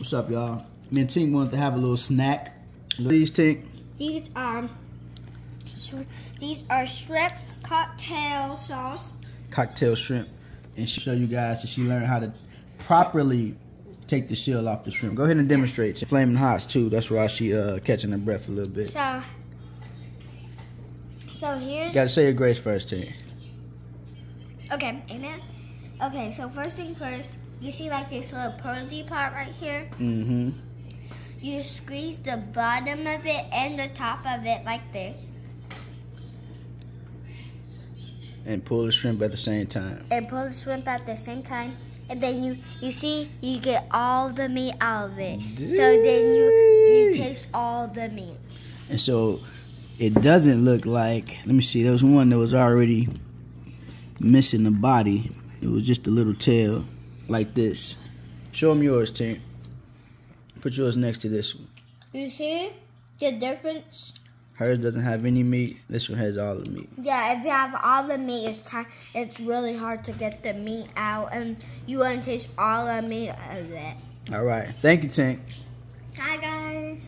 What's up, y'all? Me and Tink wanted to have a little snack. These Tink. These are these are shrimp cocktail sauce. Cocktail shrimp. And she'll show you guys that she learned how to properly take the shell off the shrimp. Go ahead and demonstrate. She's flaming hot too. That's why she uh catching her breath a little bit. So so here's you gotta say your grace first, Tink. Okay, amen. Okay, so first thing first, you see like this little pearly part right here? Mm-hmm. You squeeze the bottom of it and the top of it like this. And pull the shrimp at the same time. And pull the shrimp at the same time. And then you, you see, you get all the meat out of it. So then you, you taste all the meat. And so it doesn't look like, let me see, there was one that was already missing the body. It was just a little tail like this. Show them yours, Tink. Put yours next to this one. You see the difference? Hers doesn't have any meat. This one has all the meat. Yeah, if you have all the meat, it's kind, it's really hard to get the meat out, and you want to taste all the meat of it. All right. Thank you, Tink. Hi, guys.